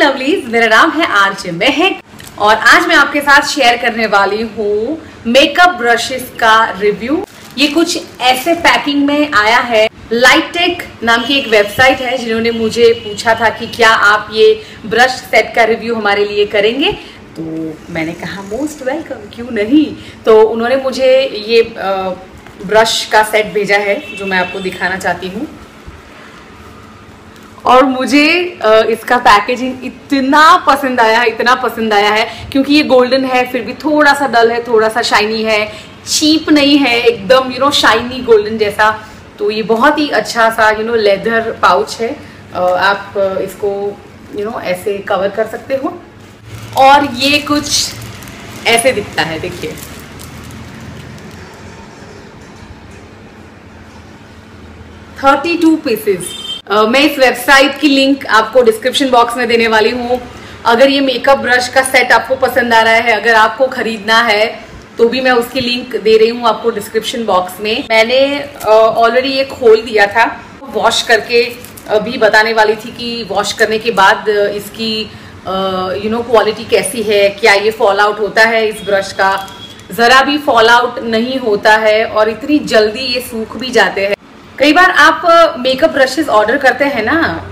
Lovelies मेरा नाम है आरजे महक और आज मैं आपके साथ शेयर करने वाली हूँ मेकअप ब्रशेस का रिव्यू ये कुछ ऐसे पैकिंग में आया है। लाइटेक नाम की एक वेबसाइट है जिन्होंने मुझे पूछा था कि क्या आप ये ब्रश सेट का रिव्यू हमारे लिए करेंगे? तो मैंने कहा मोस्ट वेलकम क्यों नहीं? तो उन्होंने मुझे ये ब्रश का सेट भेजा है, जो मैं आपको दिखाना चाहती हूँ। और मुझे इसका पैकेजिंग इतना पसंद आया है इतना पसंद आया है, क्योंकि ये गोल्डन है, फिर भी थोड़ा सा डल है थोड़ा सा शाइनी है चीप नहीं है, एकदम यू नो शाइनी गोल्डन जैसा। तो ये बहुत ही अच्छा सा यू नो लेदर पाउच है। आप इसको यू नो ऐसे कवर कर सकते हो। और ये कुछ ऐसे दिखता है, देखिए। थर्टी टू पीसेस मैं इस वेबसाइट की लिंक आपको डिस्क्रिप्शन बॉक्स में देने वाली हूँ। अगर ये मेकअप ब्रश का सेट आपको पसंद आ रहा है, अगर आपको खरीदना है तो भी मैं उसकी लिंक दे रही हूँ आपको डिस्क्रिप्शन बॉक्स में। मैंने ऑलरेडी ये खोल दिया था वॉश करके भी बताने वाली थी कि वॉश करने के बाद इसकी यू नो क्वालिटी कैसी है, क्या ये फॉल आउट होता है इस ब्रश का। ज़रा भी फॉल आउट नहीं होता है और इतनी जल्दी ये सूख भी जाते हैं। कई बार आप मेकअप ब्रशेस ऑर्डर करते हैं ना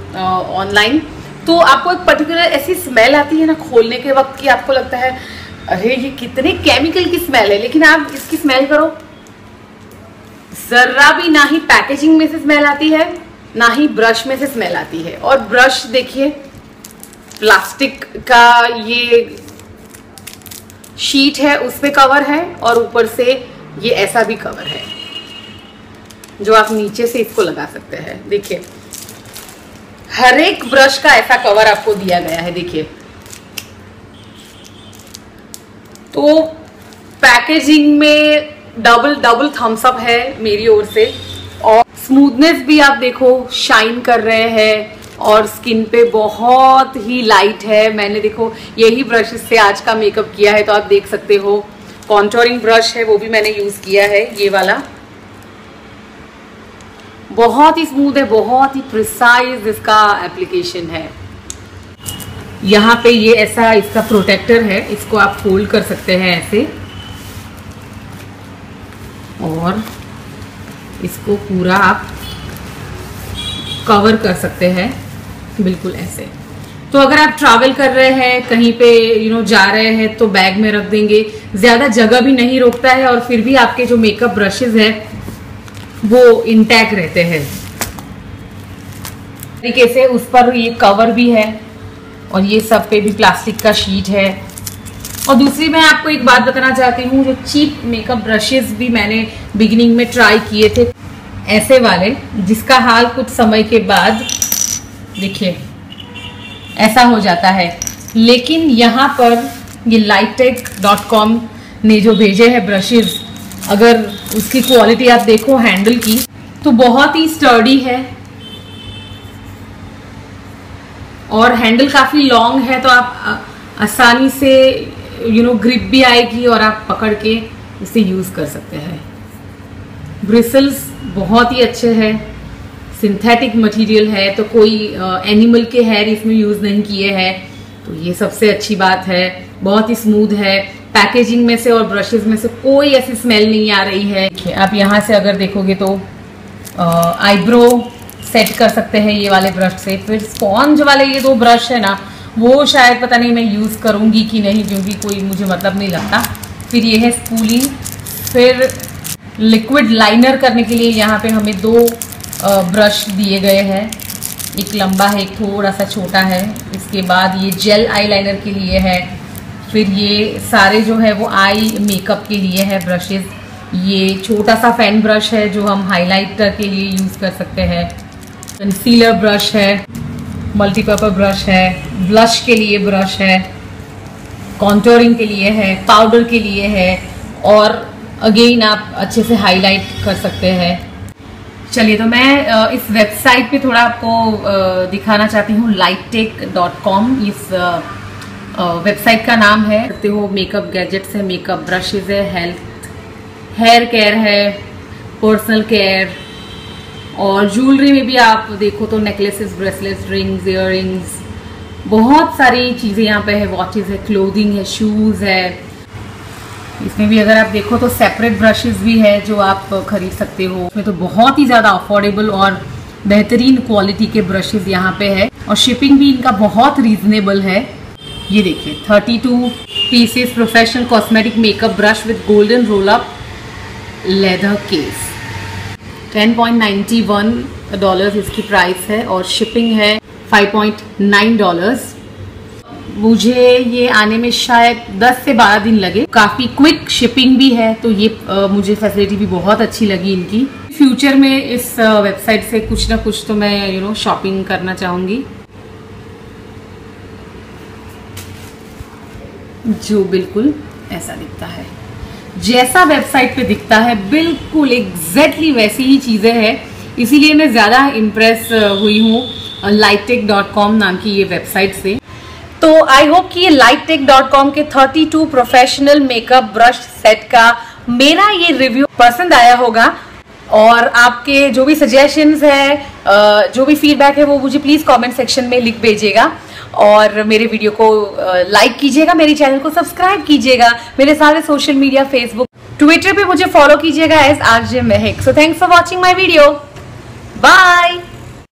ऑनलाइन तो आपको एक पर्टिकुलर ऐसी स्मेल आती है ना खोलने के वक्त कि आपको लगता है, अरे, ये कितने केमिकल की स्मेल है। लेकिन आप इसकी स्मेल करो। जरा भी ना ही पैकेजिंग में से स्मेल आती है, ना ही ब्रश में से स्मेल आती है। और ब्रश देखिए प्लास्टिक का ये शीट है उस पर कवर है और ऊपर से ये ऐसा भी कवर है। जो आप नीचे से इसको लगा सकते हैं। देखिए हर एक ब्रश का ऐसा कवर आपको दिया गया है, देखिए। तो पैकेजिंग में डबल डबल थम्स अप है मेरी ओर से। और स्मूथनेस भी आप देखो शाइन कर रहे हैं और स्किन पे बहुत ही लाइट है। मैंने देखो, यही ब्रश से आज का मेकअप किया है तो आप देख सकते हो। कॉन्टोरिंग ब्रश है, वो भी मैंने यूज़ किया है, ये वाला। बहुत ही स्मूथ है, बहुत ही प्रिसाइज इसका एप्लीकेशन है। यहाँ पे ये ऐसा इसका प्रोटेक्टर है, इसको आप फोल्ड कर सकते हैं ऐसे। और इसको पूरा आप कवर कर सकते हैं, बिल्कुल ऐसे। तो अगर आप ट्रैवल कर रहे हैं, कहीं पे यू नो जा रहे हैं तो बैग में रख देंगे। ज़्यादा जगह भी नहीं रोकता है और फिर भी आपके जो मेकअप ब्रशेज है वो इंटैक्ट रहते हैं। तरीके से उस पर ये कवर भी है और ये सब पे भी प्लास्टिक का शीट है। और दूसरी मैं आपको एक बात बताना चाहती हूँ, जो चीप मेकअप ब्रशेस भी मैंने बिगिनिंग में ट्राई किए थे, ऐसे वाले, जिसका हाल कुछ समय के बाद, देखिए, ऐसा हो जाता है। लेकिन यहाँ पर ये लाइटेक डॉट कॉम ने जो भेजे हैं ब्रशेज़ अगर उसकी क्वालिटी आप देखो हैंडल की तो बहुत ही स्टर्डी है। और हैंडल काफ़ी लॉन्ग है तो आप आसानी से यू नो ग्रिप भी आएगी और आप पकड़ के इसे यूज़ कर सकते हैं। ब्रिसल्स बहुत ही अच्छे हैं। सिंथेटिक मटेरियल है तो कोई एनिमल के हेयर इसमें यूज़ नहीं किए हैं। तो ये सबसे अच्छी बात है। बहुत ही स्मूथ है। पैकेजिंग में से और ब्रशेज में से कोई ऐसी स्मेल नहीं आ रही है। आप यहाँ से अगर देखोगे तो आईब्रो सेट कर सकते हैं ये वाले ब्रश से। फिर स्पॉन्ज वाले ये दो ब्रश है ना, वो शायद पता नहीं मैं यूज़ करूँगी कि नहीं, क्योंकि कोई मुझे मतलब नहीं लगता। फिर ये है स्पूलिंग फिर लिक्विड लाइनर करने के लिए यहाँ पे हमें दो ब्रश दिए गए हैं। एक लंबा है, एक थोड़ा सा छोटा है। इसके बाद ये जेल आईलाइनर के लिए है। फिर ये सारे जो है वो आई मेकअप के लिए है ब्रशेस ये छोटा सा फ़ैन ब्रश है जो हम हाइलाइटर के लिए यूज़ कर सकते हैं. कंसीलर ब्रश है मल्टीपर्पज ब्रश है ब्लश के लिए ब्रश है कॉन्टोरिंग के लिए है पाउडर के लिए है और अगेन आप अच्छे से हाईलाइट कर सकते हैं. चलिए तो मैं इस वेबसाइट पे थोड़ा आपको दिखाना चाहती हूँ लाइटेक डॉट कॉम इस वेबसाइट का नाम है। सकते हो मेकअप गैजेट्स है मेकअप ब्रशेज है हेल्थ हेयर केयर है पर्सनल केयर और ज्वेलरी में भी आप देखो तो नेकलेसेस ब्रेसलेट्स रिंग्स इयर बहुत सारी चीज़ें यहाँ पे है। वॉचेस है क्लोथिंग है शूज़ है। इसमें भी अगर आप देखो तो सेपरेट ब्रशेस भी है जो आप खरीद सकते हो। इसमें तो बहुत ही ज़्यादा अफोर्डेबल और बेहतरीन क्वालिटी के ब्रशेस यहाँ पे है। और शिपिंग भी इनका बहुत रीजनेबल है। ये देखिए 32 pieces professional cosmetic makeup brush with golden roll up leather case 10.91 dollars इसकी प्राइस है और शिपिंग है 5.9 डॉलर्स मुझे ये आने में शायद 10 से 12 दिन लगे। काफ़ी क्विक शिपिंग भी है तो ये आ, मुझे फैसिलिटी भी बहुत अच्छी लगी इनकी। फ्यूचर में इस वेबसाइट से कुछ ना कुछ तो मैं यू नो शॉपिंग करना चाहूँगी। जो बिल्कुल ऐसा दिखता है। जैसा वेबसाइट पे दिखता है, बिल्कुल एग्जैक्टली वैसी ही चीज़ें हैं। इसीलिए मैं ज़्यादा इम्प्रेस हुई हूँ लाइटेक डॉट कॉम नाम की ये वेबसाइट से। तो आई होप कि ये लाइटेक डॉट कॉम के 32 प्रोफेशनल मेकअप ब्रश सेट का मेरा ये रिव्यू पसंद आया होगा। और आपके जो भी सजेशंस है जो भी फीडबैक है, वो मुझे प्लीज़ कमेंट सेक्शन में लिख भेजिएगा। और मेरे वीडियो को लाइक कीजिएगा, मेरे चैनल को सब्सक्राइब कीजिएगा, मेरे सारे सोशल मीडिया फेसबुक ट्विटर पे मुझे फॉलो कीजिएगा S R J Mahak so thanks for watching my video bye